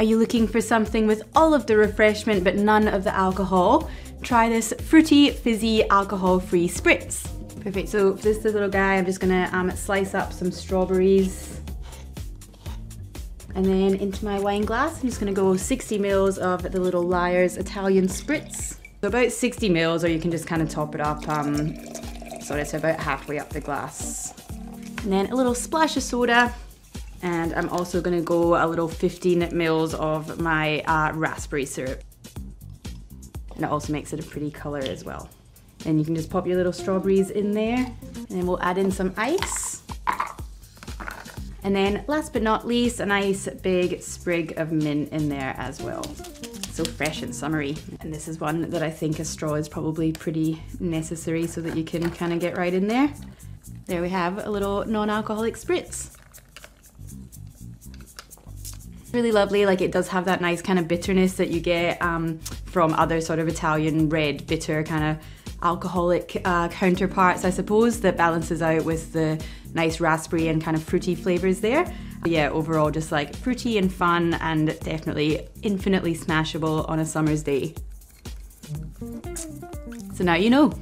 Are you looking for something with all of the refreshment but none of the alcohol? Try this fruity, fizzy, alcohol-free spritz. Perfect, so for this little guy, I'm just gonna um, slice up some strawberries. And then into my wine glass, I'm just gonna go 60 mils of the Little Lyre's Italian Spritz. So about 60 mils, or you can just kind of top it up, um, sorry, so about halfway up the glass. And then a little splash of soda, and I'm also gonna go a little 15 mils of my uh, raspberry syrup. And it also makes it a pretty color as well. Then you can just pop your little strawberries in there, and then we'll add in some ice. And then last but not least, a nice big sprig of mint in there as well. So fresh and summery. And this is one that I think a straw is probably pretty necessary so that you can kind of get right in there. There we have a little non-alcoholic spritz. Really lovely, like it does have that nice kind of bitterness that you get um, from other sort of Italian red bitter kind of alcoholic uh, counterparts, I suppose, that balances out with the nice raspberry and kind of fruity flavors there. But yeah, overall, just like fruity and fun, and definitely infinitely smashable on a summer's day. So now you know.